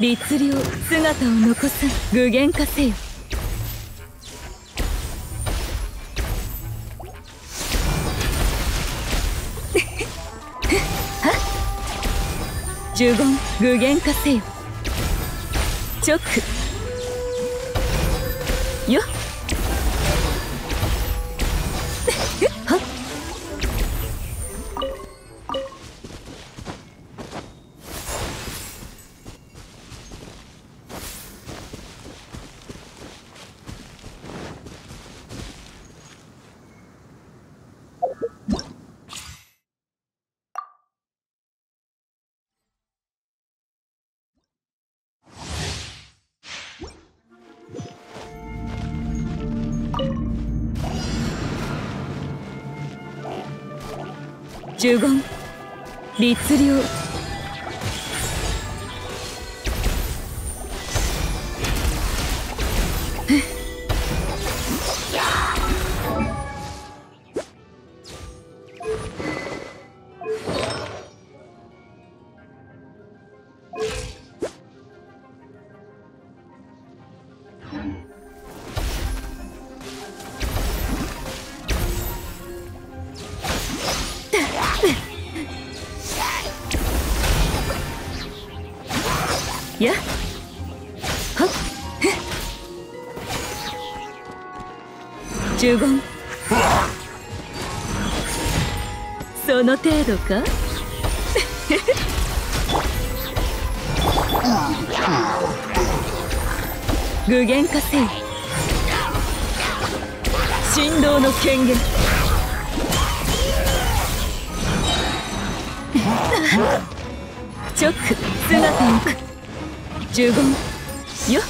律令姿を残す具現化せよ。呪言具現化せよ。直。よっ呪言。律令。や？っは？っ呪言？その程度か？具現化せよ振動の権限。直姿を十分。よっ。